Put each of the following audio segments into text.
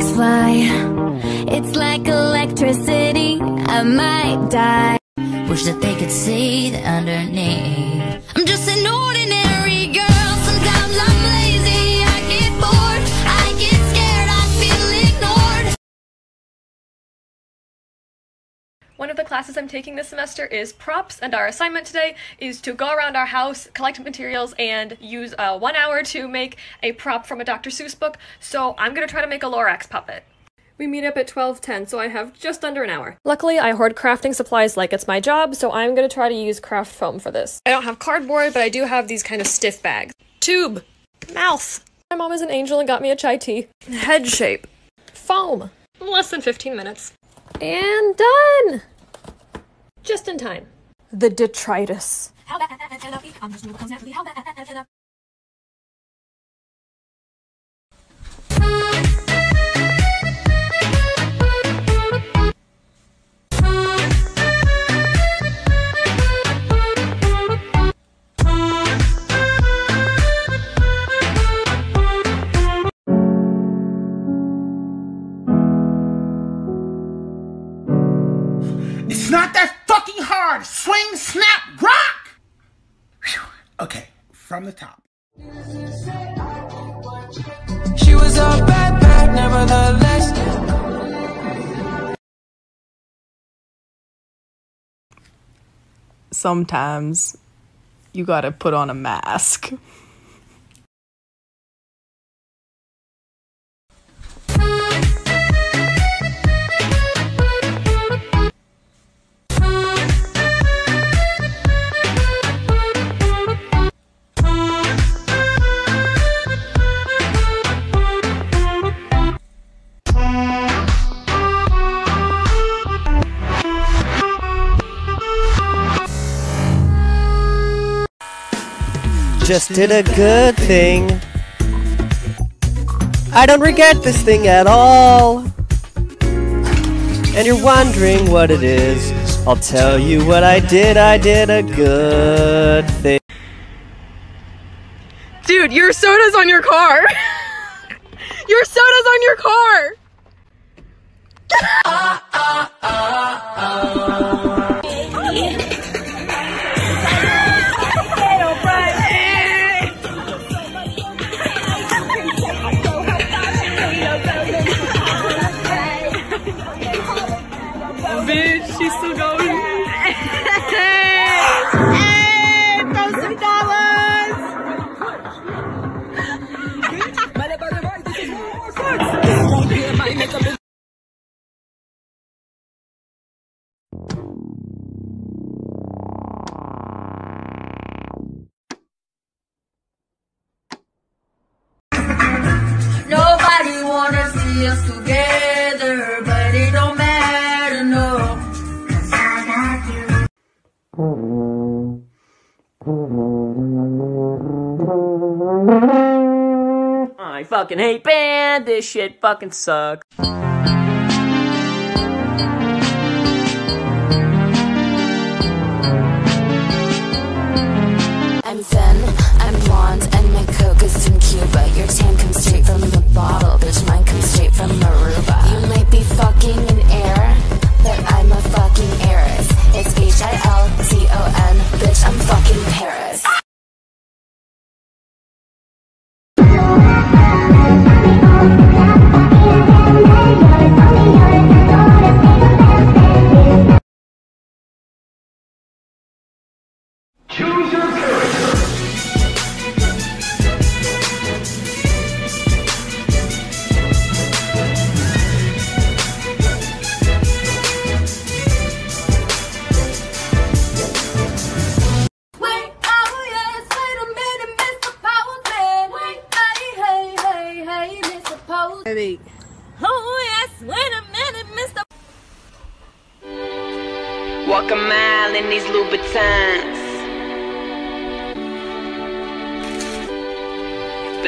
sparks fly. It's like electricity, I might die. Wish that they could see the underneath. I'm just an ordinary One of the classes I'm taking this semester is props, and our assignment today is to go around our house, collect materials, and use uh, one hour to make a prop from a Dr. Seuss book. So I'm gonna try to make a Lorax puppet. We meet up at 12:10, so I have just under an hour. Luckily, I hoard crafting supplies like it's my job, so I'm going to try to use craft foam for this. I don't have cardboard, but I do have these kind of stiff bags. Tube, mouth. My mom is an angel and got me a chai tea. Head shape, foam. Less than 15 minutes. And done. Just in time. The detritus. Okay, from the top. She was a bad, bad, nevertheless. sometimes you gotta put on a mask. Just did a good thing. I don't regret this thing at all. And you're wondering what it is. I'll tell you what I did. I did a good thing. Dude, your soda's on your car. your soda's on your car. Ah, ah, ah, Bitch, she's still going. hey, throw some dollars. Nobody wanna see us together, fucking hate band. This shit fucking sucks.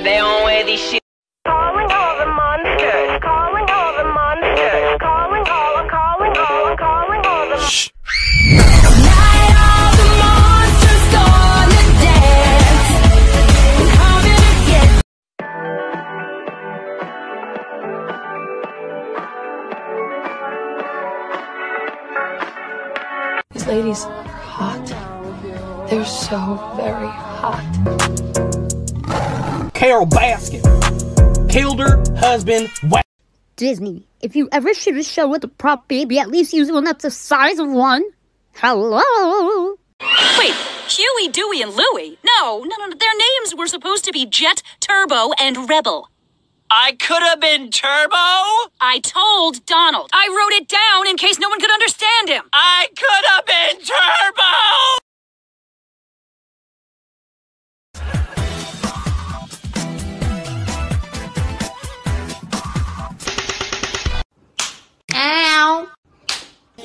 but they don't wear these shit. Calling all the monsters, calling all the monsters, calling all, calling all, calling all the monsters. These ladies are hot. They're so very hot. Carole Baskin killed her husband. Wa- Disney, if you ever shoot a show with a prop baby, at least use one that's the size of one. Hello? Wait, Huey, Dewey, and Louie? No, no, no, their names were supposed to be Jet, Turbo, and Rebel. I could have been Turbo. I told Donald. I wrote it down in case no one could understand him. I could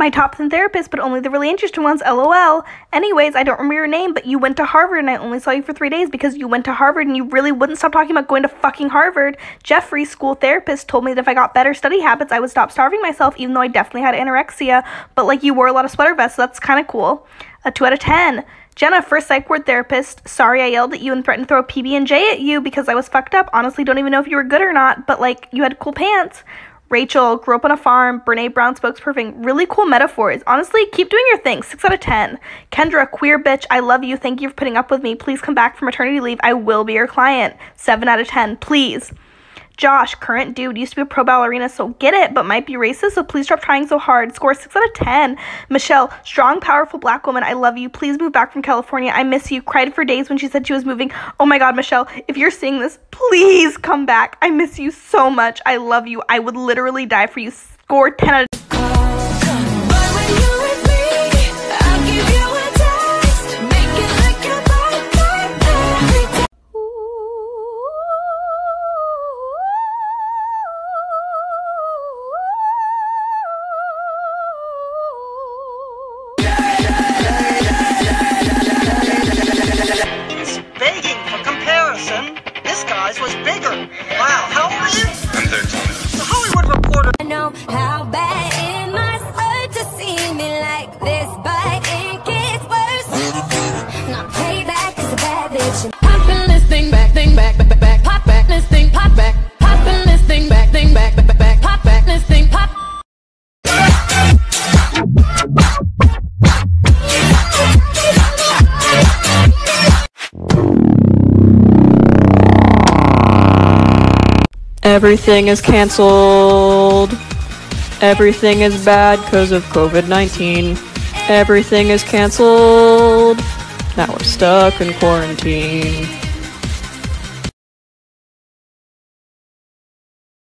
My top 10 therapist, but only the really interesting ones, lol. Anyways, I don't remember your name, but you went to Harvard and I only saw you for three days because you went to Harvard and you really wouldn't stop talking about going to fucking Harvard. Jeffrey, school therapist, told me that if I got better study habits, I would stop starving myself, even though I definitely had anorexia. But like, you wore a lot of sweater vests, so that's kind of cool. A 2 out of 10. Jenna, first psych ward therapist. Sorry I yelled at you and threatened to throw PB and J at you because I was fucked up. Honestly, don't even know if you were good or not, but like you had cool pants. Rachel grew up on a farm. Brene Brown spokesperson. Really cool metaphors. Honestly, keep doing your thing. Six out of ten. Kendra, queer bitch. I love you. Thank you for putting up with me. Please come back from maternity leave. I will be your client. Seven out of ten. Please. Josh, current dude, used to be a pro ballerina, so get it, but might be racist, so please stop trying so hard. Score 6 out of 10. Michelle, strong, powerful black woman, I love you. Please move back from California. I miss you. Cried for days when she said she was moving. Oh my god, Michelle, if you're seeing this, please come back. I miss you so much. I love you. I would literally die for you. Score 10 out of This guy's was bigger. Wow, how old are you? I'm 13. The Hollywood Reporter. I know how bad Everything is canceled. Everything is bad because of COVID 19. Everything is canceled. Now we're stuck in quarantine.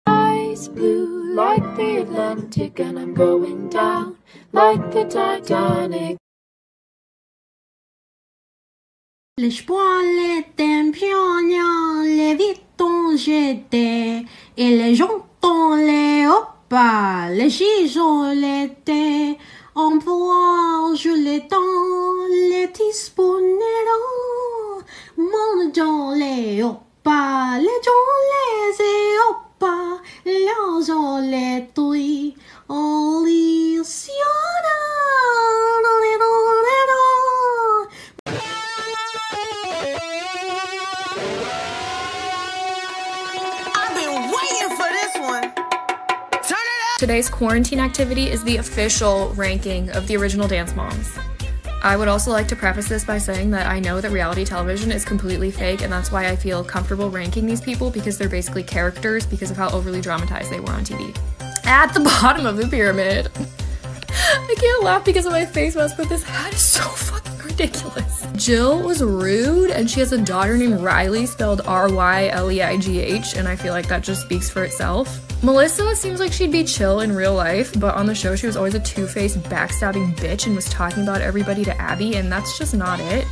Eyes blue like the Atlantic, and I'm going down like the Titanic. L'espoir était pionnier, les j'étais, et les jontons les opas, les gisons l'été, en pouvoir je les temps, les Quarantine activity is the official ranking of the original Dance Moms. I would also like to preface this by saying that I know that reality television is completely fake, and that's why I feel comfortable ranking these people because they're basically characters because of how overly dramatized they were on TV. At the bottom of the pyramid. I can't laugh because of my face mask, but this hat is so fucking ridiculous. Jill was rude, and she has a daughter named Riley, spelled R Y L E I G H, and I feel like that just speaks for itself. Melissa seems like she'd be chill in real life, but on the show, she was always a two faced, backstabbing bitch and was talking about everybody to Abby, and that's just not it.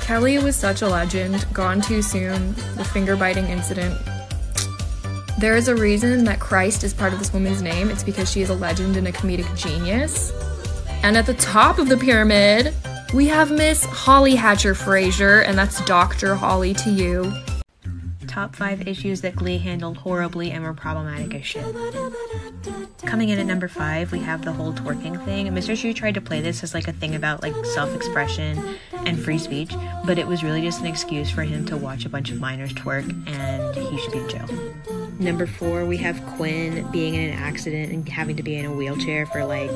Kelly was such a legend, gone too soon, the finger biting incident. There is a reason that Christ is part of this woman's name. It's because she is a legend and a comedic genius. And at the top of the pyramid, We have Miss Holly Hatcher Frazier, and that's Dr. Holly to you. Top 5 issues that Glee handled horribly and were problematic as shit. Coming in at number 5, we have the whole twerking thing. Mr. Schue tried to play this as like a thing about like self-expression and free speech, but it was really just an excuse for him to watch a bunch of minors twerk and he should be in jail. Number 4, we have Quinn being in an accident and having to be in a wheelchair for like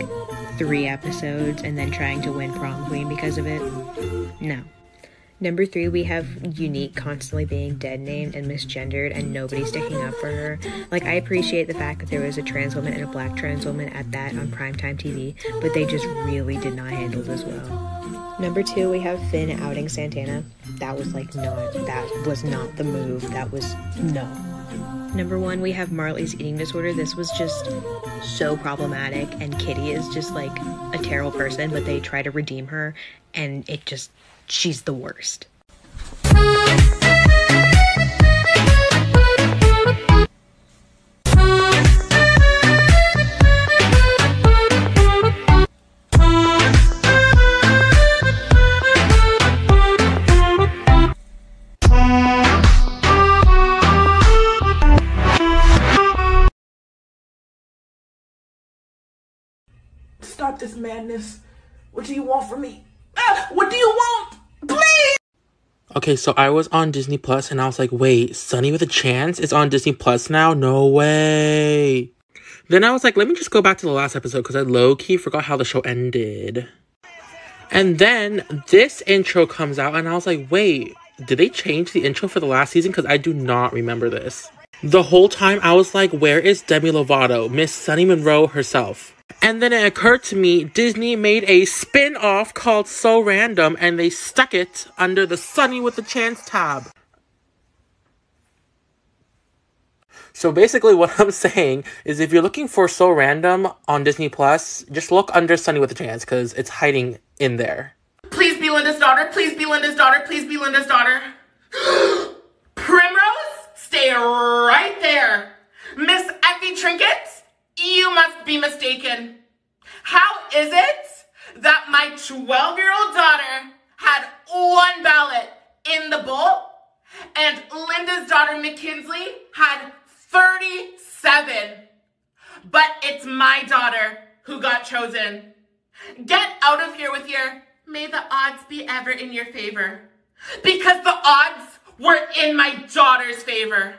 3 episodes and then trying to win prom queen because of it. No. Number three, we have Unique constantly being dead named and misgendered and nobody sticking up for her. Like, I appreciate the fact that there was a trans woman and a black trans woman at that on primetime TV, but they just really did not handle this well. Number two, we have Finn outing Santana. That was like not, that was not the move. That was no. Number one, we have Marley's eating disorder. This was just so problematic, and Kitty is just like a terrible person, but they try to redeem her, and it just, she's the worst. Stop this madness. What do you want from me? Ah, what do you want? Okay, so I was on Disney Plus and I was like, wait, Sonny with a Chance is on Disney Plus now? No way. Then I was like, let me just go back to the last episode because I low key forgot how the show ended. And then this intro comes out and I was like, wait, did they change the intro for the last season? Because I do not remember this. The whole time I was like, where is Demi Lovato, Miss Sonny Munroe herself? And then it occurred to me Disney made a spin off called So Random and they stuck it under the Sonny with a Chance tab. So basically, what I'm saying is if you're looking for So Random on Disney Plus, just look under Sonny with a Chance because it's hiding in there. Please be Linda's daughter. Please be Linda's daughter. Please be Linda's daughter. Primrose, stay right there. Miss Effie Trinket, you must be mistaken. How is it that my 12 year old daughter had one ballot in the bowl and Linda's daughter Mackenzie had 37? But it's my daughter who got chosen. Get out of here with your may the odds be ever in your favor. Because the odds were in my daughter's favor.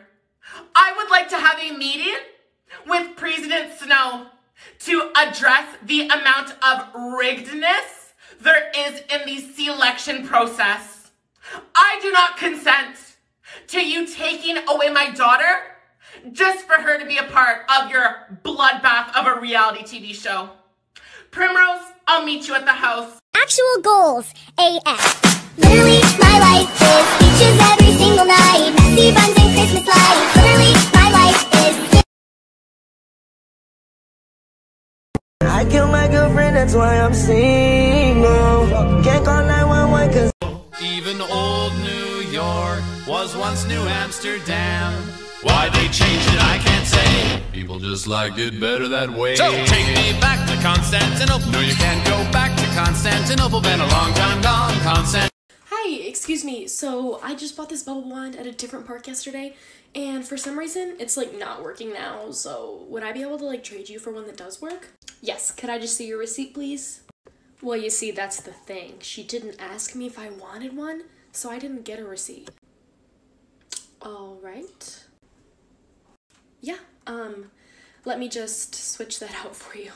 I would like to have a meeting with President Snow to address the amount of riggedness there is in the selection process. I do not consent to you taking away my daughter just for her to be a part of your bloodbath of a reality TV show. Primrose, I'll meet you at the house. Actual goals, AF. Literally, my life is beaches every single night. Messy buns and Christmas lights. I killed my girlfriend, that's why I'm single. Can't call 911 cause. Even old New York was once New Amsterdam. Why they changed it, I can't say. People just liked it better that way. So take me back to Constantinople. No, you can't go back to Constantinople. Been a long time gone, Constant. Hi, excuse me. So I just bought this bubble wand at a different park yesterday, and for some reason it's like not working now. So would I be able to like trade you for one that does work? Yes. Could I just see your receipt, please? Well, you see, that's the thing. She didn't ask me if I wanted one, so I didn't get a receipt. All right. Yeah. Um, let me just switch that out for you.